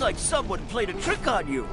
Like someone played a trick on you.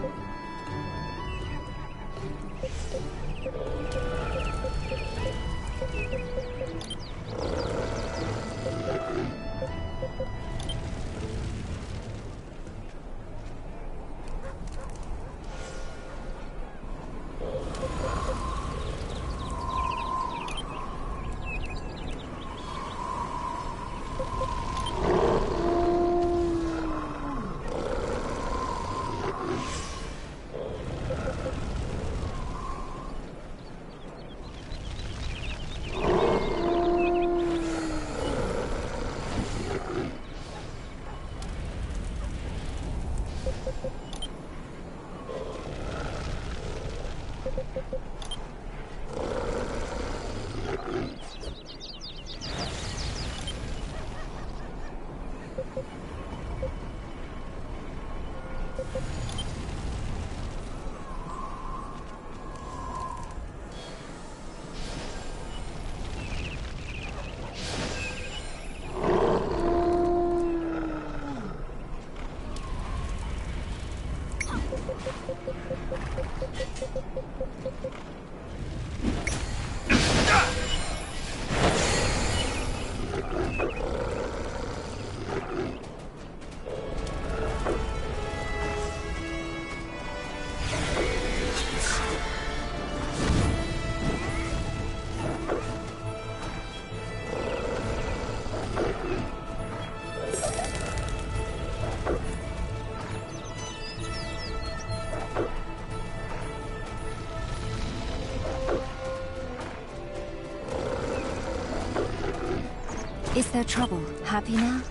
There trouble? Happy now?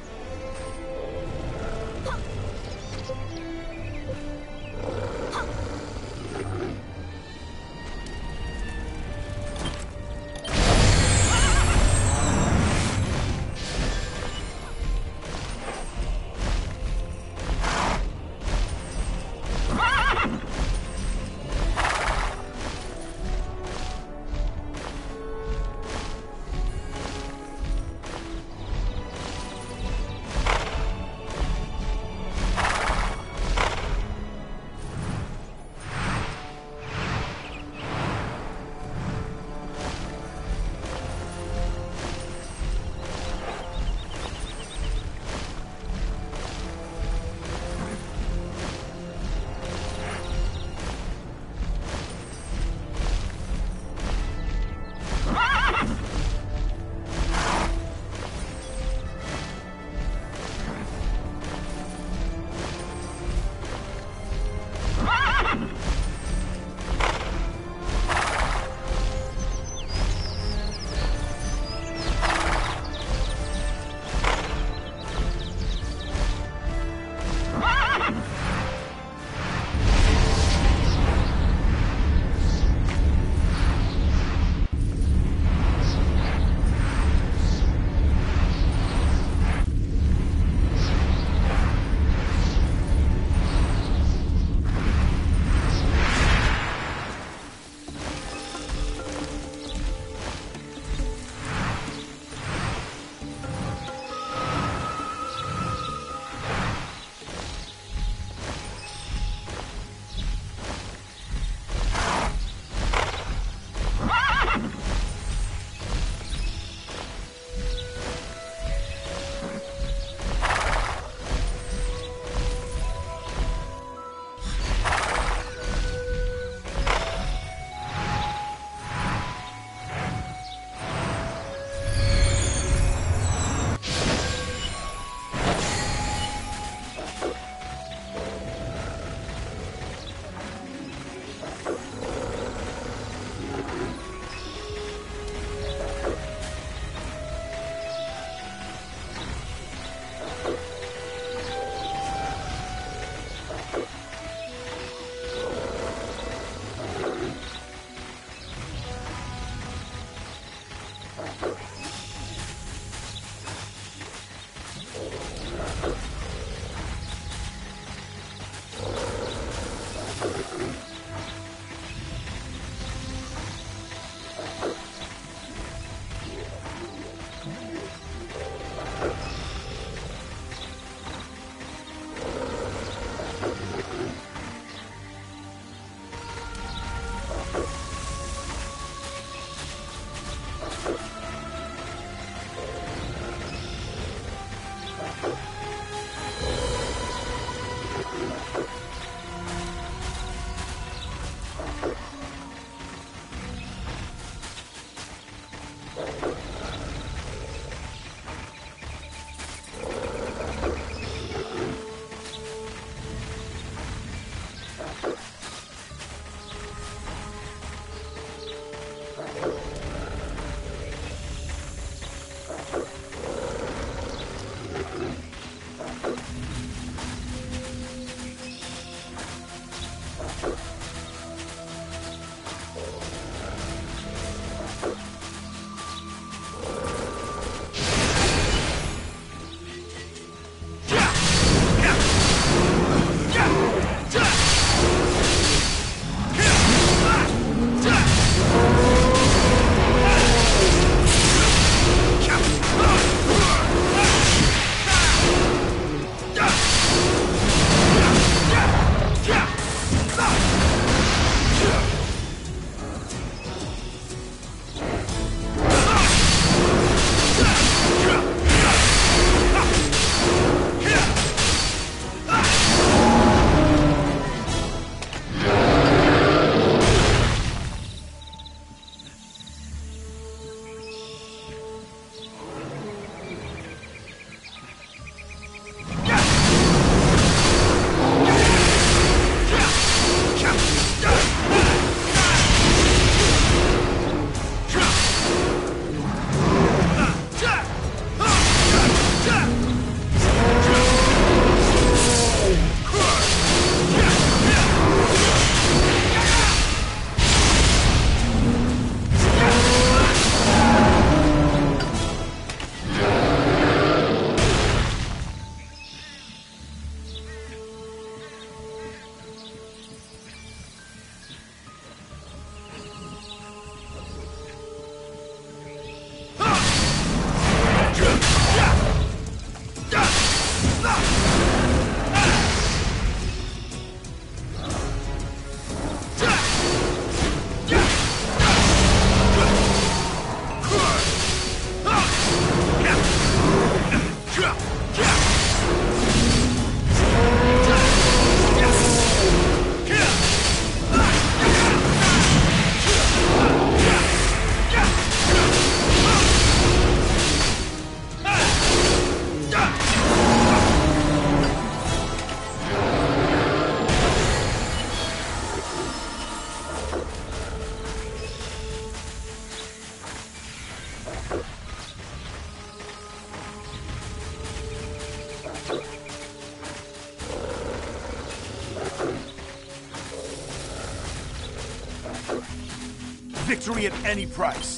At any price.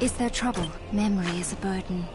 Is there trouble? Memory is a burden.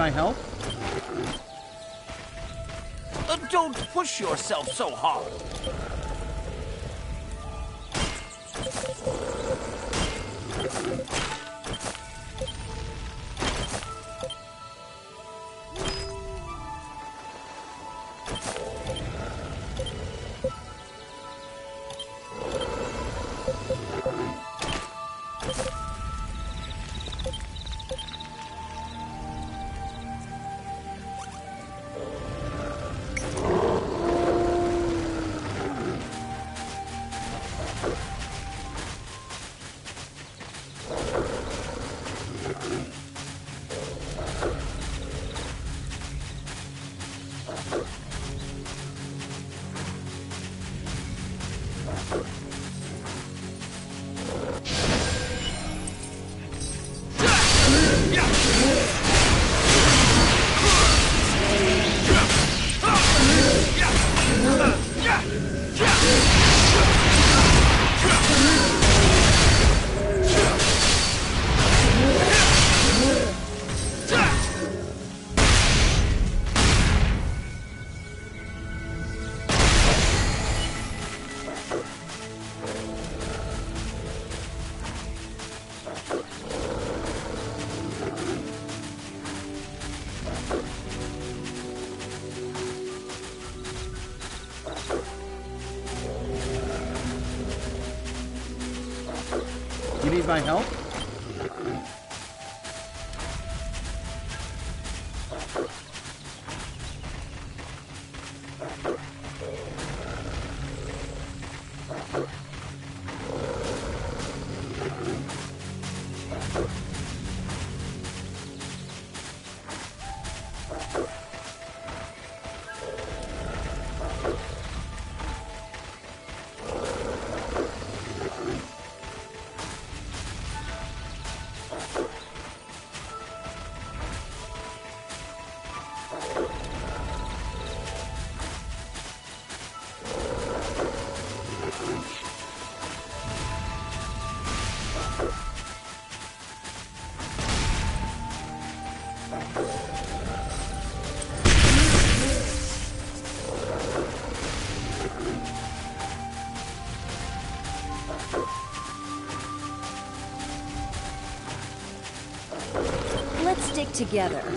My help? Uh, don't push yourself so hard. Together.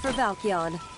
For Valkyon.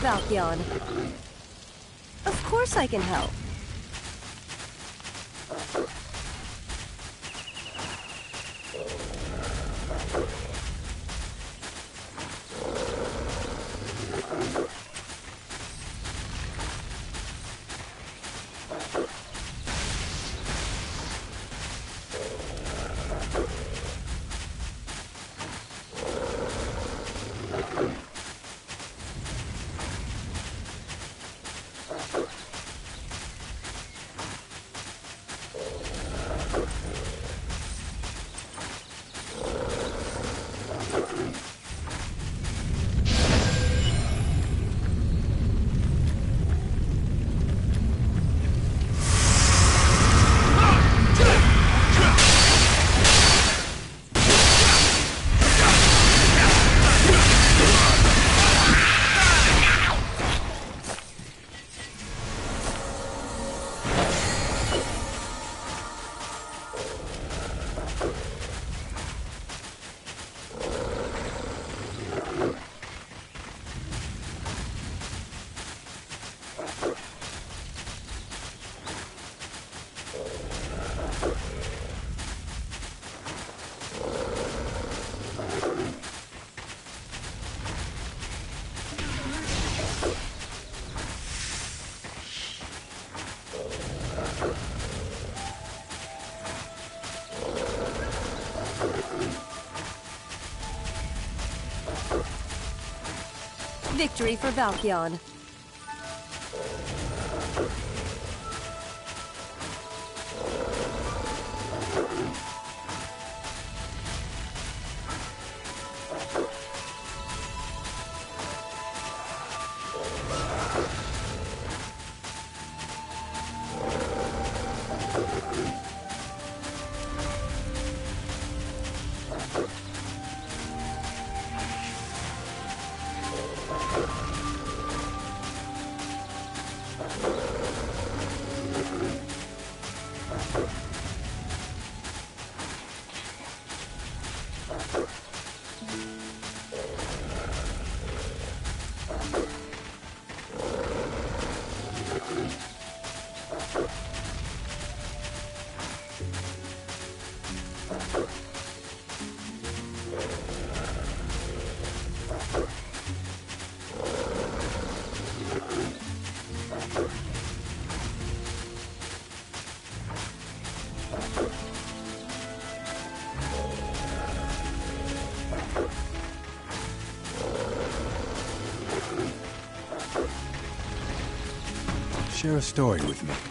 Valkyon. Of course I can help. Victory for Valkyon. A story with me.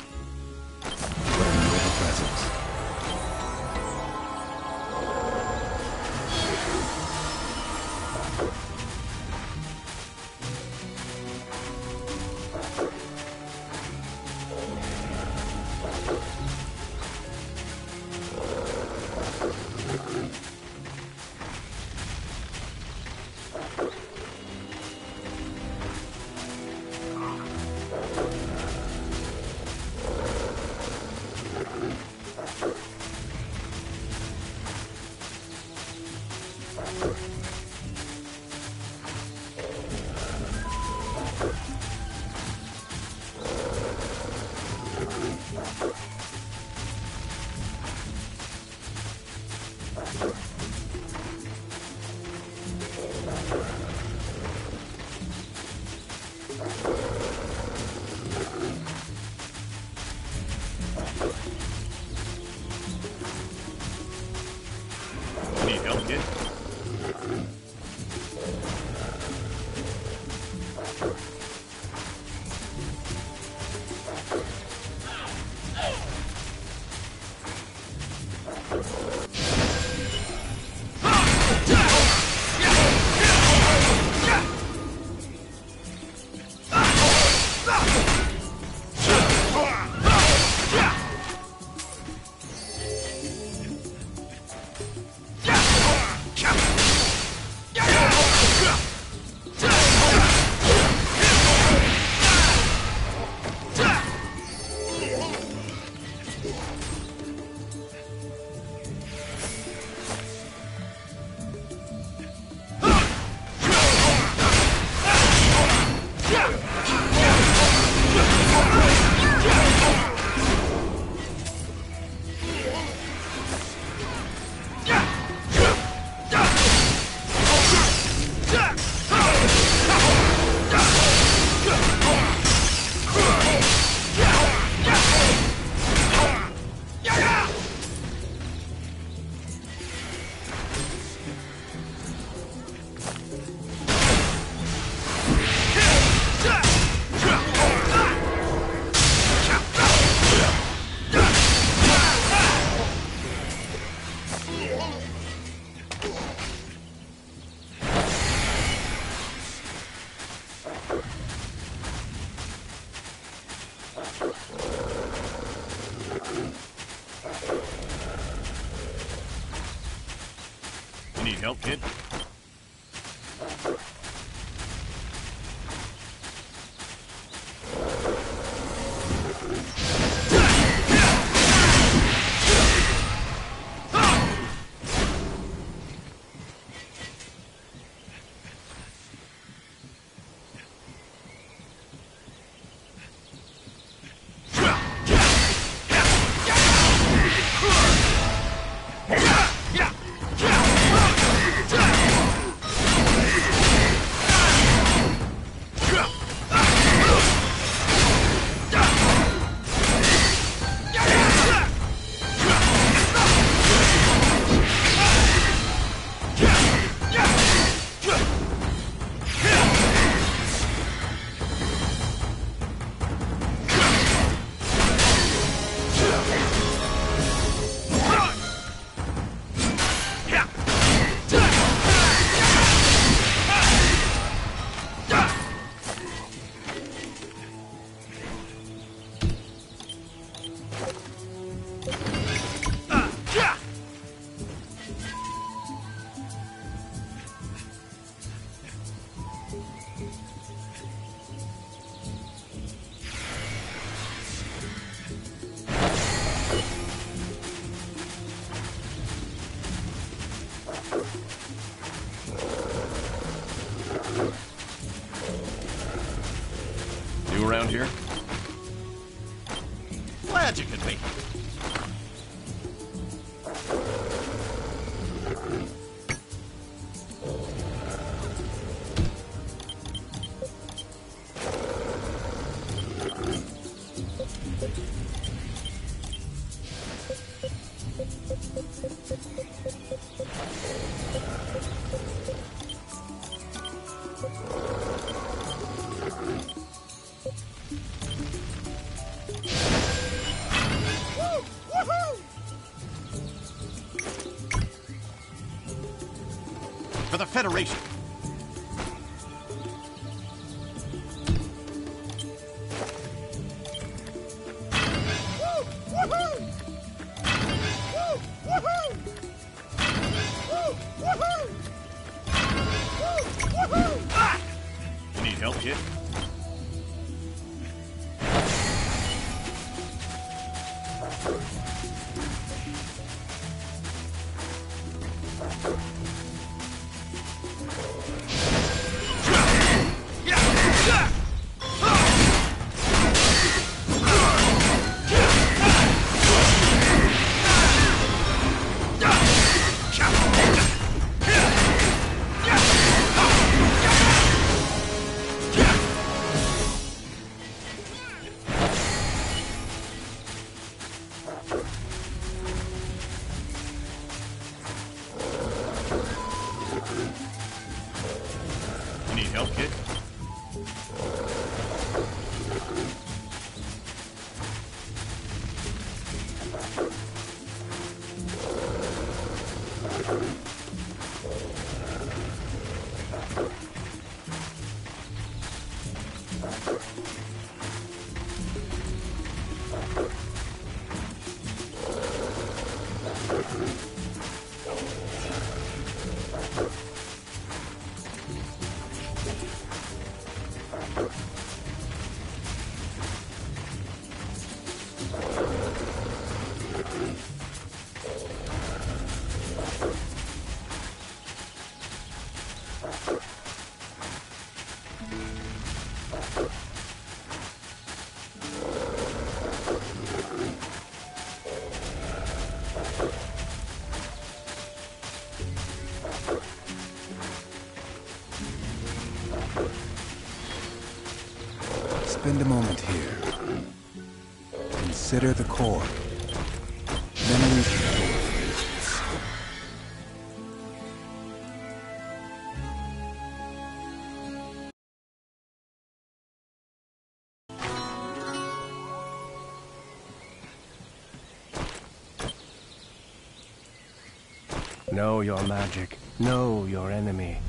Federation. Consider the core. Your Know your magic. Know your enemy.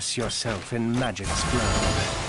Immerse yourself in magic's blood.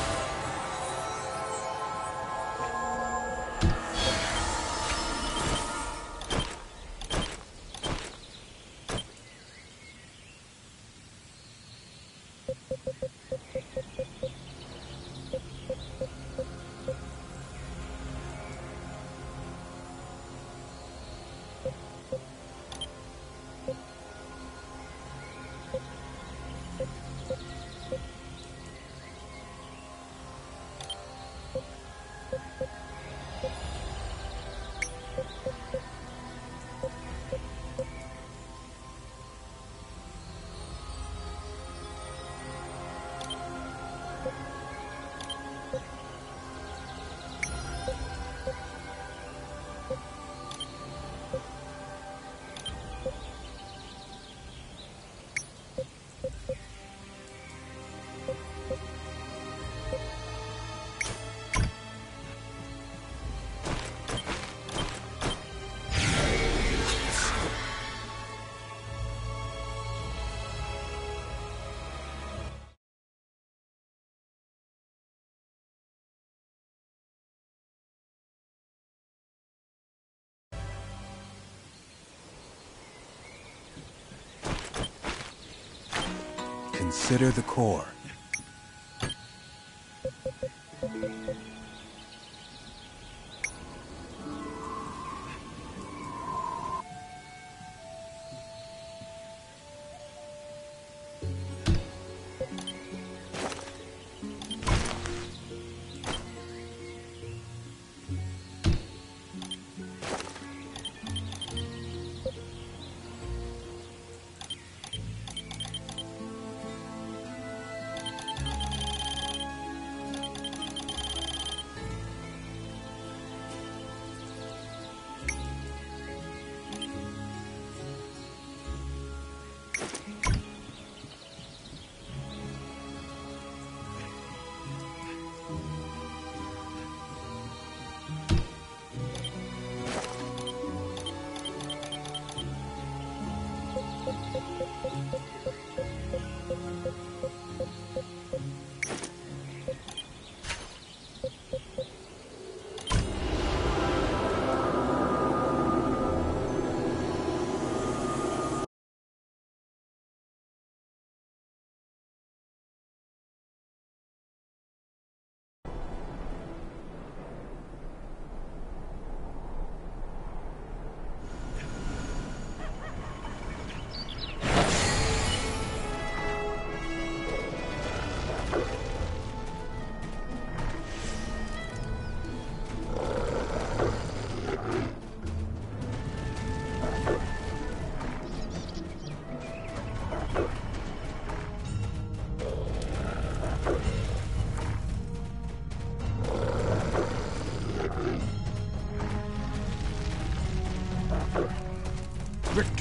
Consider the core.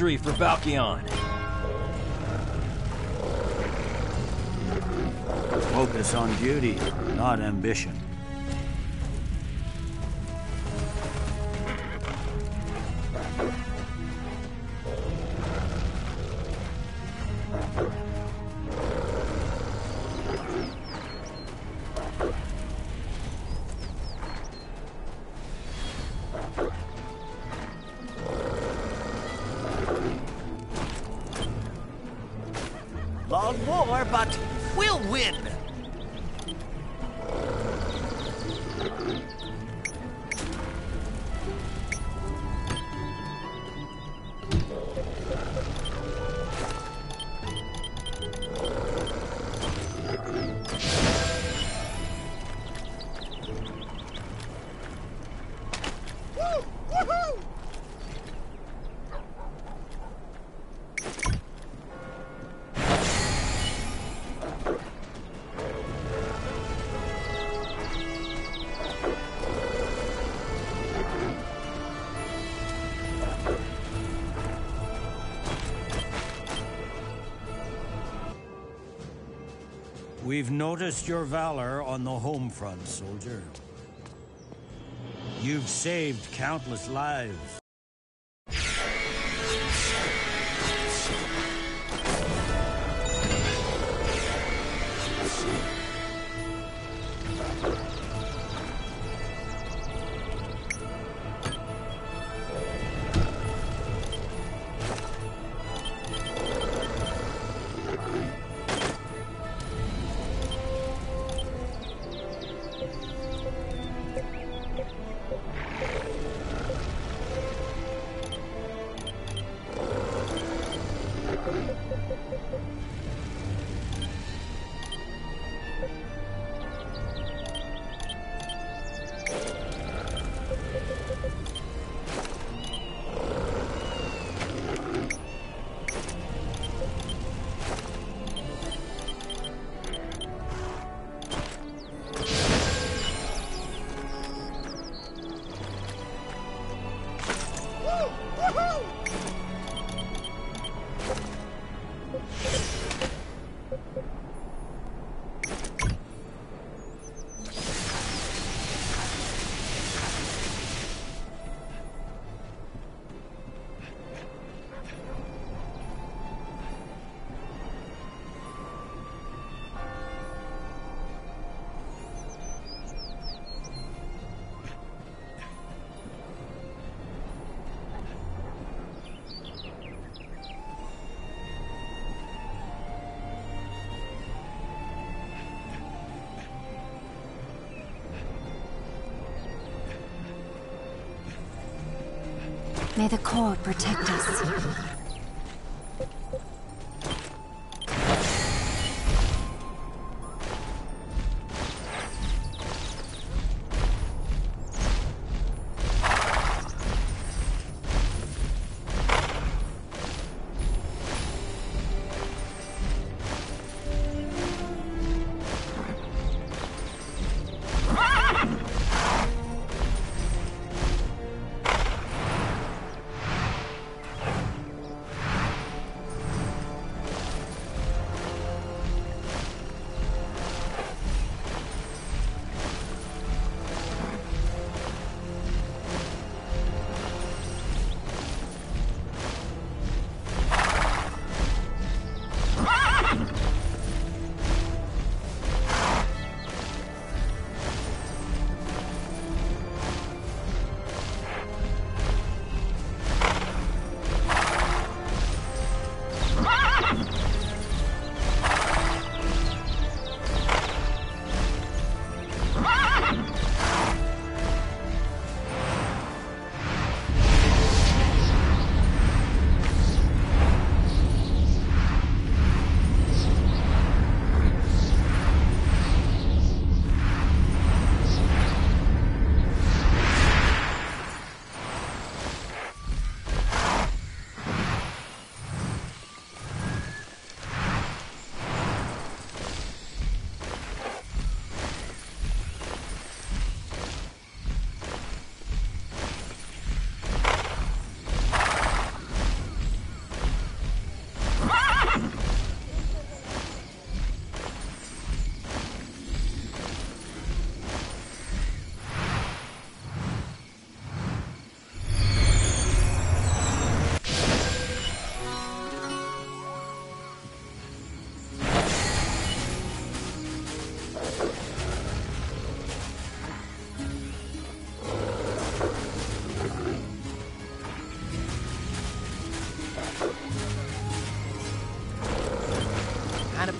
Victory for Valkyon. Focus on duty, not ambition. Long war, but we'll win. We've noticed your valor on the home front, soldier. You've saved countless lives. May the core protect us.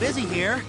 Busy here.